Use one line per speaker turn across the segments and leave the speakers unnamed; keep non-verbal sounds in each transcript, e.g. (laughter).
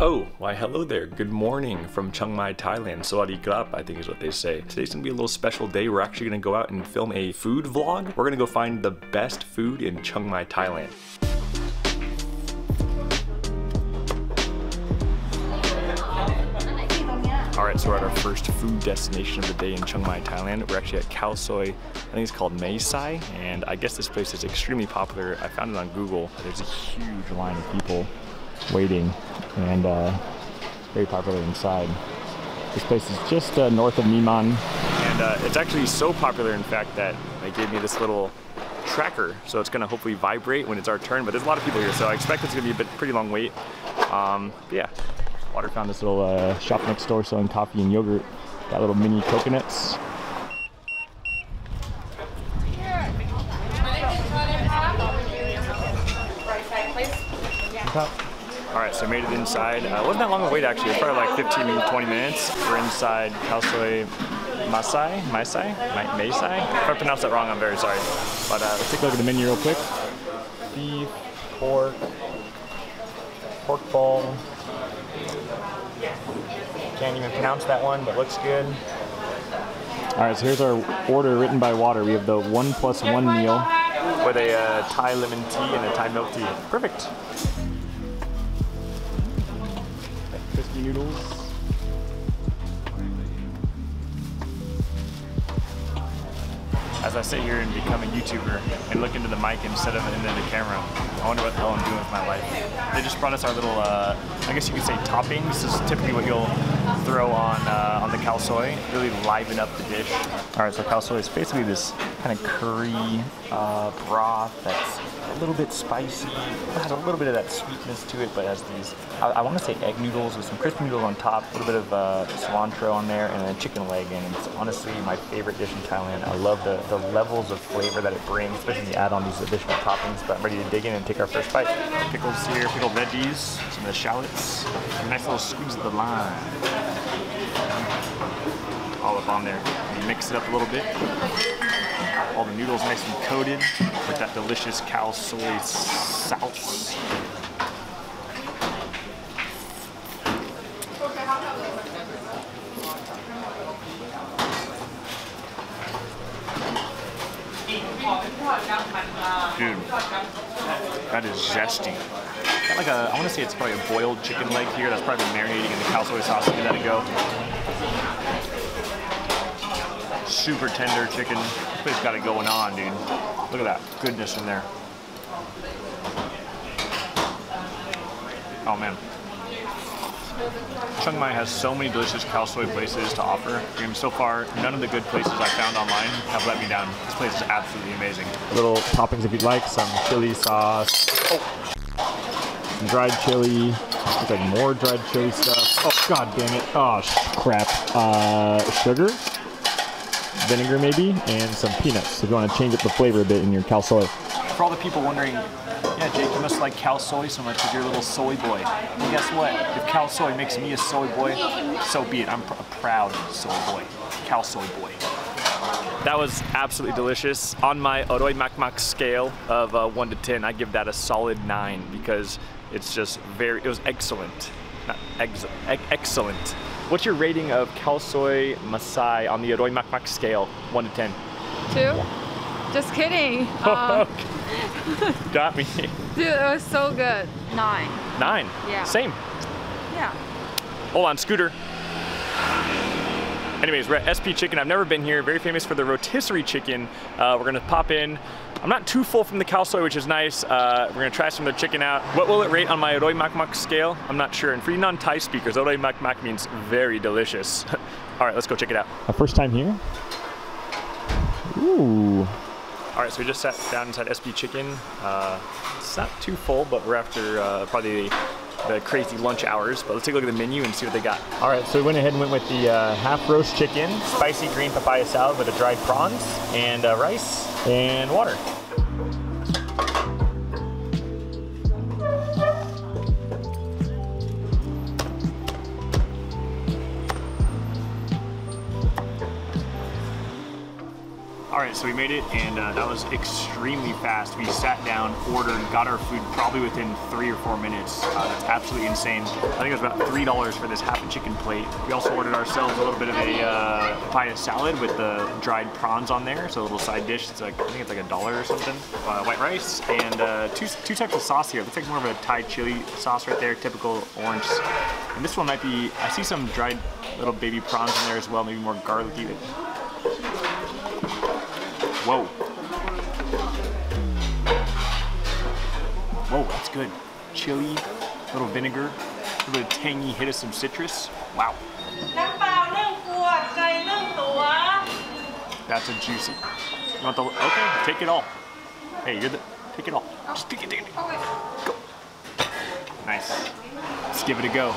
Oh, why hello there. Good morning from Chiang Mai, Thailand. Sawadee krap, I think is what they say. Today's gonna be a little special day. We're actually gonna go out and film a food vlog. We're gonna go find the best food in Chiang Mai, Thailand. Alright, so we're at our first food destination of the day in Chiang Mai, Thailand. We're actually at Khao Soi. I think it's called Mae Sai, and I guess this place is extremely popular. I found it on Google. There's a huge line of people waiting, and uh, very popular inside. This place is just uh, north of Niman, and uh, it's actually so popular, in fact, that they gave me this little tracker, so it's gonna hopefully vibrate when it's our turn, but there's a lot of people here, so I expect it's gonna be a bit pretty long wait. Um, yeah, Water found this little uh, shop next door selling coffee and yogurt. Got little mini coconuts. All right, so I made it inside. Uh, wasn't that long of a wait actually. It was probably like 15, 20 minutes. We're inside Khao Soi Masai, Masai, Masai. If I pronounced that wrong, I'm very sorry. But uh, let's take a look at the menu real quick. Beef, pork, pork ball, can't even pronounce that one, but looks good. All right, so here's our order written by water. We have the one plus one meal with a uh, Thai lemon tea and a Thai milk tea. Perfect. Noodles. As I sit here and become a YouTuber and look into the mic instead of into the camera, I wonder what the hell I'm doing with my life. They just brought us our little, uh, I guess you could say toppings. This is typically what you'll throw on uh, on the soi, really liven up the dish. All right, so soi is basically this kind of curry uh, broth that's a little bit spicy. It has a little bit of that sweetness to it, but has these, I, I want to say egg noodles with some crispy noodles on top, a little bit of uh, cilantro on there, and a chicken leg. And it's honestly my favorite dish in Thailand. I love the, the levels of flavor that it brings, especially when you add on these additional toppings. But I'm ready to dig in and take our first bite. Pickles here, pickled veggies, some of the shallots, a nice little squeeze of the lime. All up on there. Mix it up a little bit. All the noodles nice and coated with that delicious khao soi sauce. Dude, that is zesty. Got like a, I want to say it's probably a boiled chicken leg here that's probably been marinating in the khao soi sauce. Give that a go. Super tender chicken. This place got it going on, dude. Look at that goodness in there. Oh man. Chiang Mai has so many delicious khao soi places to offer. And so far, none of the good places I found online have let me down. This place is absolutely amazing. Little toppings if you'd like, some chili sauce. Oh. Some dried chili. Looks like more dried chili stuff. Oh, god damn it. Oh, crap. Uh, sugar, vinegar maybe, and some peanuts if you want to change up the flavor a bit in your khao soi. For all the people wondering, yeah, Jake, you must like khao soi so much because you're a little soy boy. And guess what? If khao soi makes me a soy boy, so be it. I'm pr a proud soy boy. Khao soi boy. That was absolutely delicious. On my Oroi Mak Mak scale of uh, 1 to 10, I give that a solid 9 because it's just very, it was excellent. Not ex excellent. What's your rating of khao Masai on the Oroi Mak Mak scale, 1 to 10?
Two? Just kidding. (laughs) Uh, (laughs)
Got me.
dude, it was so good. Nine.
Nine.
Yeah.
Same.
Yeah.
Hold on, scooter. Anyways, we're at SP Chicken. I've never been here. Very famous for the rotisserie chicken. Uh, we're gonna pop in. I'm not too full from the soi, which is nice. Uh, we're gonna try some of the chicken out. What will it rate on my Oroi Mak Mak scale? I'm not sure. And for you non-Thai speakers, Oroi Mak Mak means very delicious. (laughs) All right, let's go check it out. Our first time here. Ooh. All right, so we just sat down inside SP Chicken. Uh, it's not too full, but we're after uh, probably the crazy lunch hours. But let's take a look at the menu and see what they got. All right, so we went ahead and went with the uh, half roast chicken, spicy green papaya salad with the dried prawns, and uh, rice and water. All right, so we made it, and uh, that was extremely fast. We sat down, ordered, got our food probably within three or four minutes. Uh, that's absolutely insane. I think it was about three dollars for this half a chicken plate. We also ordered ourselves a little bit of a uh, salad with the dried prawns on there, so a little side dish. It's like I think it's like a dollar or something. Uh, white rice and uh, two two types of sauce here. Looks like more of a Thai chili sauce right there, typical orange. And this one might be. I see some dried little baby prawns in there as well, maybe more garlicky. Whoa. Whoa, that's good. Chili, a little vinegar, a little tangy hit of some citrus. Wow. That's a juicy. You want the, okay, take it all. Hey, you're the, take it all. Just take it, take it. Go. Nice. Let's give it a go.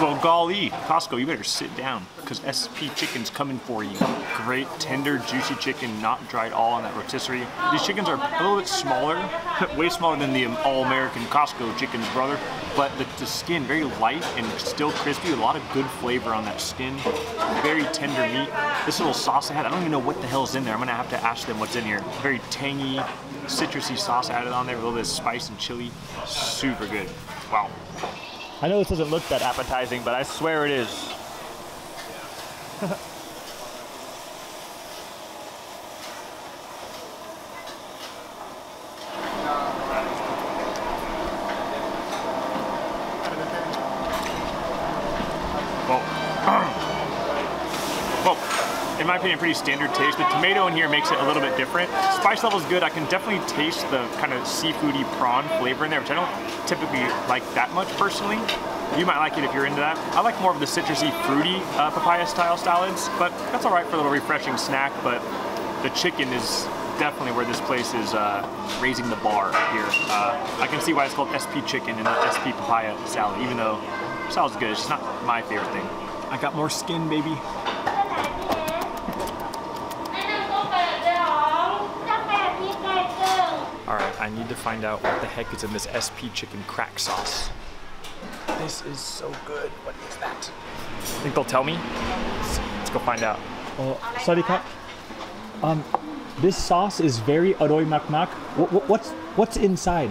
Well, golly, Costco, you better sit down because SP Chicken's coming for you. Great, tender, juicy chicken, not dried all on that rotisserie. These chickens are a little bit smaller, (laughs) way smaller than the um, all-American Costco chickens, brother. But the, the skin, very light and still crispy, a lot of good flavor on that skin. Very tender meat. This little sauce I had, I don't even know what the hell's in there. I'm gonna have to ask them what's in here. Very tangy, citrusy sauce added on there, with a little bit of spice and chili. Super good. Wow. I know this doesn't look that appetizing, but I swear it is. (laughs) well, well, in my opinion, pretty standard taste. The tomato in here makes it a little bit different. Spice level is good. I can definitely taste the kind of seafoody prawn flavor in there, which I don't typically like that much personally. You might like it if you're into that. I like more of the citrusy, fruity uh, papaya style salads, but that's all right for a little refreshing snack. But the chicken is definitely where this place is uh, raising the bar here. Uh, I can see why it's called SP Chicken and not SP Papaya Salad, even though salad's good. It's just not my favorite thing. I got more skin, baby. need to find out what the heck is in this SP chicken crack sauce. This is so good. What is that? I Think they'll tell me? Let's, let's go find out.
Uh, sorry, Kak. Um, this sauce is very adoy mak mak. What, what, what's, what's inside?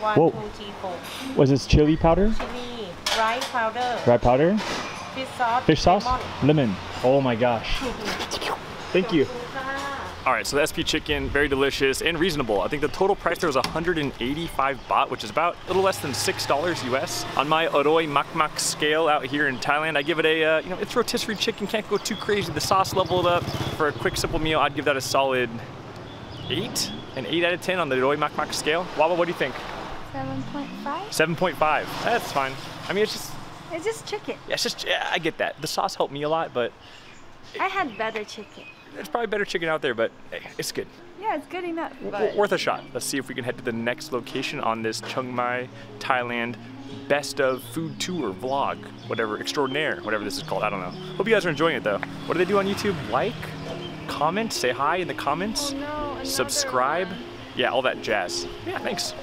One,
Whoa.
two, three, four.
Was this chili powder?
Chili, rice powder.
Rice powder?
Fish sauce.
Fish sauce?
Lemon.
lemon. Oh my gosh. (laughs) Thank you.
All right, so the SP chicken, very delicious and reasonable. I think the total price there was 185 baht, which is about a little less than $6 US. On my Oroi Mak Mak scale out here in Thailand, I give it a, uh, you know, it's rotisserie chicken, can't go too crazy. The sauce leveled up. For a quick, simple meal, I'd give that a solid 8, an 8 out of 10 on the Oroi Mak Mak scale. Wawa, what do you think?
7.5.
7.5. That's fine. I mean, it's just,
It's just chicken.
yeah, it's just, yeah, I get that. The sauce helped me a lot, but
I had better chicken.
There's probably better chicken out there, but hey, it's good.
Yeah, it's good enough.
W- worth a shot. Let's see if we can head to the next location on this Chiang Mai, Thailand best of food tour vlog, whatever, extraordinaire, whatever this is called. I don't know. Hope you guys are enjoying it though. What do they do on YouTube? Like, comment, say hi in the comments,
Oh, no,
subscribe. Yeah, all that jazz. Yeah, thanks.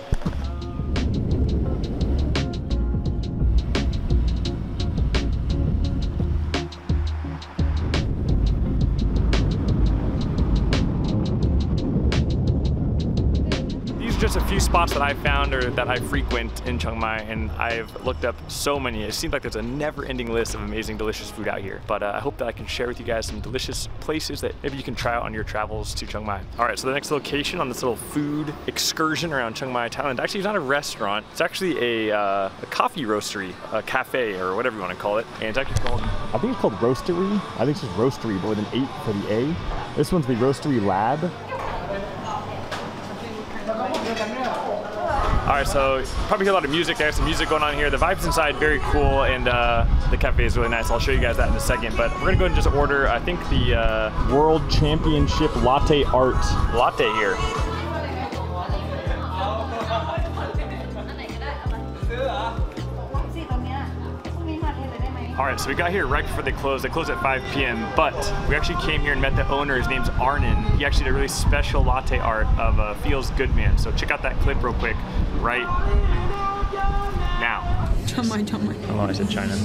Just a few spots that I found or that I frequent in Chiang Mai, and I've looked up so many. It seems like there's a never-ending list of amazing, delicious food out here. But uh, I hope that I can share with you guys some delicious places that maybe you can try out on your travels to Chiang Mai. All right, so the next location on this little food excursion around Chiang Mai, Thailand, actually it's not a restaurant. It's actually a, uh, a coffee roastery, a cafe, or whatever you want to call it. And it's actually called
I think it's called Roastery. I think it's just Roastery, but with an eight for the A. This one's the Roastery Lab.
All right, so probably hear a lot of music. There's some music going on here. The vibes inside very cool, and uh, the cafe is really nice. I'll show you guys that in a second. But we're gonna go ahead and just order. I think the uh,
World Championship Latte Art.
latte here. All right, so we got here right before they closed. They closed at 5 p.m., but we actually came here and met the owner. His name's Arnon. He actually did a really special latte art of uh, Feels Good Man. So check out that clip real quick right now.
Don't mind,
don't mind. I said China.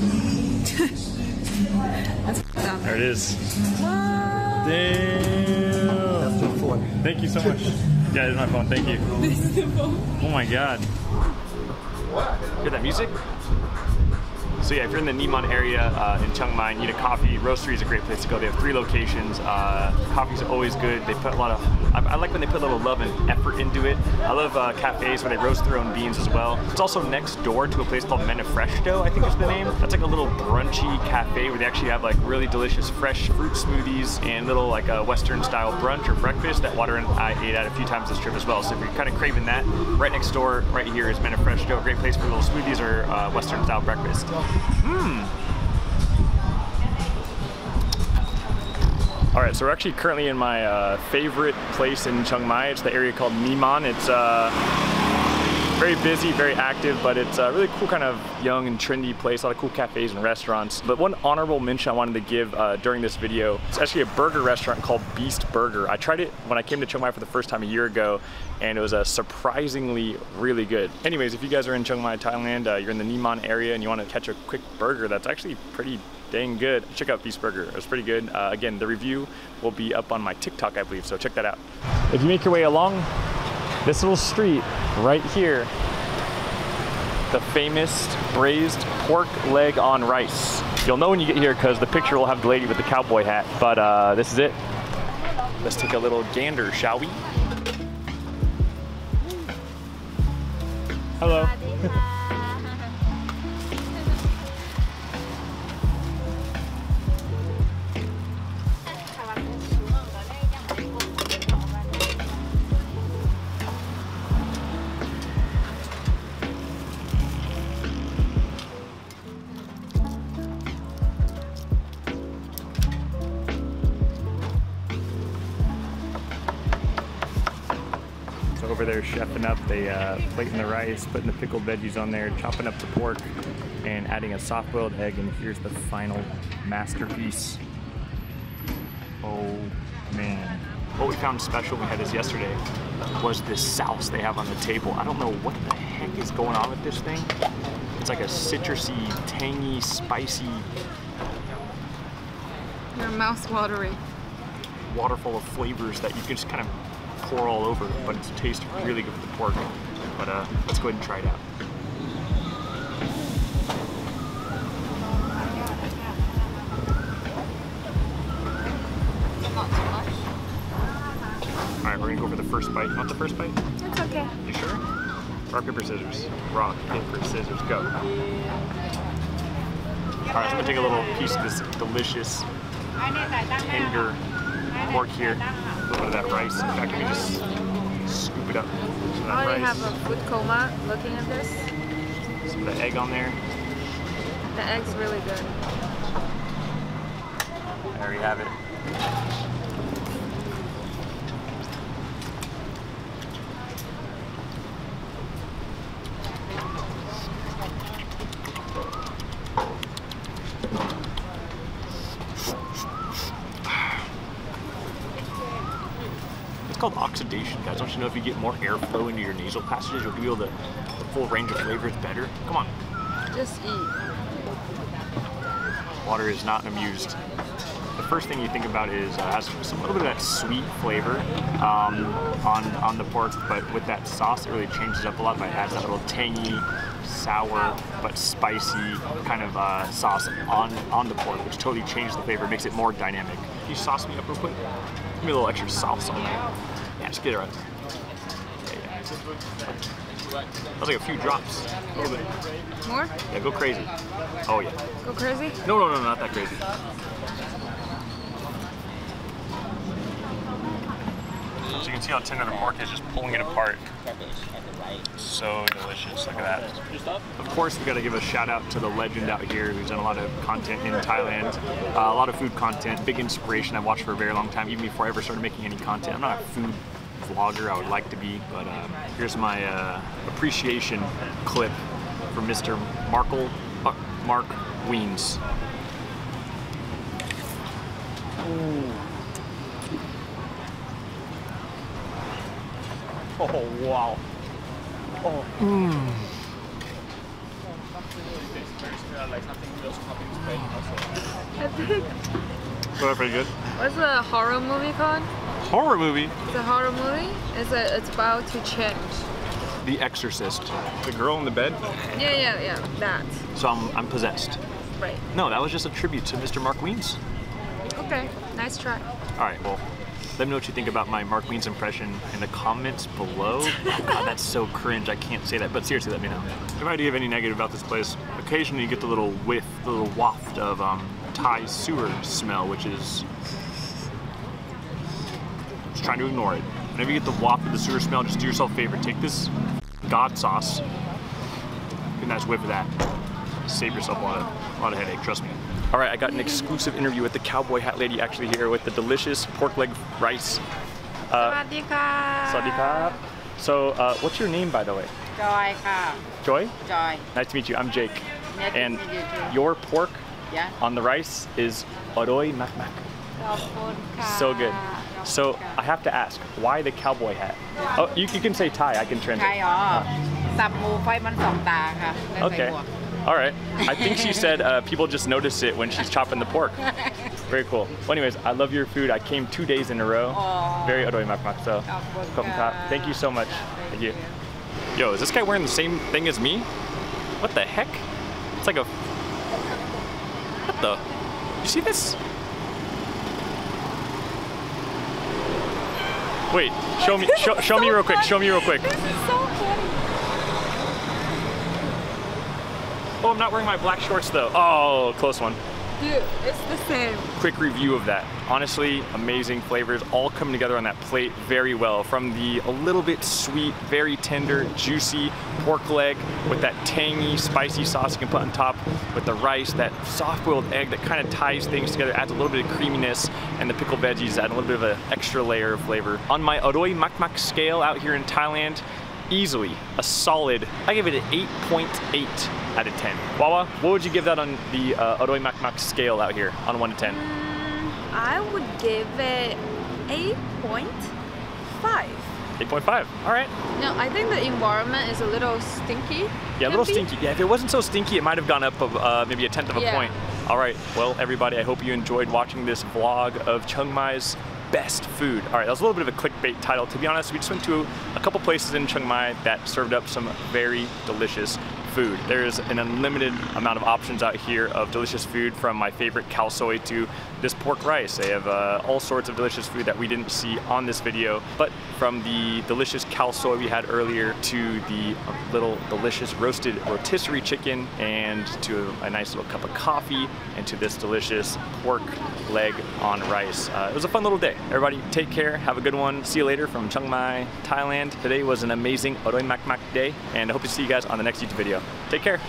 That's up.
There it is. Damn. Thank you so much. yeah, it's my phone. Thank you. This is the phone. Oh my god. Hear that music? So yeah, if you're in the Niman area uh, in Chiang Mai, need a coffee, Roastery is a great place to go. They have three locations. Uh, coffee's always good. They put a lot of, I, I, like when they put a little love and effort into it. I love uh, cafes where they roast their own beans as well. It's also next door to a place called Menefresto, I think is the name. That's like a little brunchy cafe where they actually have like really delicious fresh fruit smoothies and little like a Western style brunch or breakfast that Water and I ate at a few times this trip as well. So if you're kind of craving that, right next door, right here is Menefresto, a great place for little smoothies or uh, Western style breakfast. Mmm. All right, so we're actually currently in my uh, favorite place in Chiang Mai. It's the area called Niman. It's uh, very busy, very active, but it's a really cool kind of young and trendy place, a lot of cool cafes and restaurants. But one honorable mention I wanted to give uh, during this video, it's actually a burger restaurant called Beast Burger. I tried it when I came to Chiang Mai for the first time a year ago, and it was uh, surprisingly really good. Anyways, if you guys are in Chiang Mai, Thailand, uh, you're in the Niman area and you want to catch a quick burger that's actually pretty dang good, check out Beast Burger. It was pretty good. Uh, again, the review will be up on my TikTok, I believe, so check that out. If you make your way along this little street right here, the famous braised pork leg on rice. You'll know when you get here because the picture will have the lady with the cowboy hat, but uh, this is it. Let's take a little gander, shall we? Hello. Over there chefing up. They uh, plating the rice, putting the pickled veggies on there, chopping up the pork, and adding a soft-boiled egg. And here's the final masterpiece. Oh man. What we found special, we had this yesterday, was this sauce they have on the table. I don't know what the heck is going on with this thing. It's like a citrusy, tangy, spicy.
Your mouth's watery.
Waterfall of flavors that you can just kind of pour all over, but it tastes really good with the pork. But uh, let's go ahead and try it out. All right, we're gonna go for the first bite. Want the first bite?
That's okay.
You sure? Rock, paper, scissors. Rock, paper, scissors, go. All right, so I'm gonna take a little piece of this delicious, tender pork here. A little bit of that rice. In fact, let me just scoop it up. Some
I already
rice.
have a food coma looking at this.
Some of the egg on there.
The egg's really good.
There you have it. It's called oxidation, guys. Don't you know if you get more airflow into your nasal passages, you'll be able to, the full range of flavors better? Come on.
Just eat.
Water is not amused. The first thing you think about is uh, has some little bit of that sweet flavor um, on on the pork, but with that sauce, it really changes up a lot. But it adds that little tangy, sour but spicy kind of uh, sauce on on the pork, which totally changes the flavor, makes it more dynamic. Can you sauce me up real quick? Give me a little extra sauce on that. Yeah, just get it right. Yeah. That's like a few drops. A little bit.
More?
Yeah, go crazy. Oh yeah.
Go crazy?
No, no, no, not that crazy. So you can see how tender the pork is, just pulling it apart. So delicious, look at that. Of course, we got to give a shout out to the legend out here who's done a lot of content in Thailand, uh, a lot of food content, big inspiration I've watched for a very long time, even before I ever started making any content. I'm not a food vlogger, I would like to be, but um, here's my uh, appreciation clip from Mr. Markle, Mark Wiens. Oh wow. Oh. Mm. Well, pretty good.
What's the horror movie called?
Horror movie.
It's a horror movie. It's a, it's about to change.
The Exorcist. The girl in the bed.
Yeah, yeah, yeah. That.
So I'm, I'm possessed.
Right.
No, that was just a tribute to Mr. Mark Wiens.
Okay. Nice try.
All right, well, let me know what you think about my Mark Wiens impression in the comments below. Oh God, that's so cringe. I can't say that, but seriously, let me know. If I do have any negative about this place, occasionally you get the little whiff, the little waft of um, Thai sewer smell, which is just trying to ignore it. Whenever you get the waft of the sewer smell, just do yourself a favor. Take this God sauce, get a nice whiff of that. Save yourself a lot of, a lot of headache, trust me. All right, I got an exclusive interview with the cowboy hat lady actually here with the delicious pork leg rice. Uh, Sadika. So, uh, what's your name, by the way? Joy.
Joy? Joy.
Nice to meet you. I'm Jake.
Nice
and
you
your pork
yeah.
on the rice is oroi
makmak.
So good. So I have to ask, why the cowboy hat? Oh, you, you can say Thai. I can
ใช่
translate.
อ๋อสับหมูไฟมันสองตาค่ะแล้วใส่
Okay.
หมวก
All right. I think she said uh, people just notice it when she's chopping the pork. (laughs) Very cool. Well, anyways, I love your food. I came two days in a row.
Aw.
Very oroi mak mak. So,
ขอบคุณ
ขอบคุณครับ.
ค่ะ
thank you so much. Thank you. Yo, is this guy wearing the same thing as me? What the heck? It's like a. What the? You see this? Wait, show me, show, show me real quick. Show me real quick.
This is so funny.
Oh, I'm not wearing my black shorts though. Oh, close one.
It's the same.
quick review of that. Honestly, amazing flavors all come together on that plate very well. From the a little bit sweet, very tender, juicy pork leg with that tangy, spicy sauce you can put on top with the rice, that soft boiled egg that kind of ties things together, adds a little bit of creaminess, and the pickled veggies add a little bit of an extra layer of flavor. On my Oroi Mak Mak scale out here in Thailand, easily a solid, I give it an 8.8 out of 10. Wawa, what would you give that on the uh, Mak Mak scale out here on 1 to 10?
I would give it 8.5.
8.5. All right.
No, I think the environment is a little stinky.
Yeah, a little
Maybe?
stinky. Yeah, if it wasn't so stinky, it might have gone up of, uh, maybe a tenth of a
Yeah.
point. All right. Well, everybody, I hope you enjoyed watching this vlog of Chiang Mai's best food. All right, that was a little bit of a clickbait title. To be honest, we just went to a couple places in Chiang Mai that served up some very delicious food. There's an unlimited amount of options out here of delicious food from my favorite khao soi to this pork rice. They have uh, all sorts of delicious food that we didn't see on this video, but from the delicious khao soi we had earlier to the little delicious roasted rotisserie chicken and to a nice little cup of coffee and to this delicious pork leg on rice. Uh, it was a fun little day. Everybody take care, have a good one. See you later from Chiang Mai, Thailand. Today was an amazing Oroi Mak Mak day and I hope to see you guys on the next YouTube video. Take care.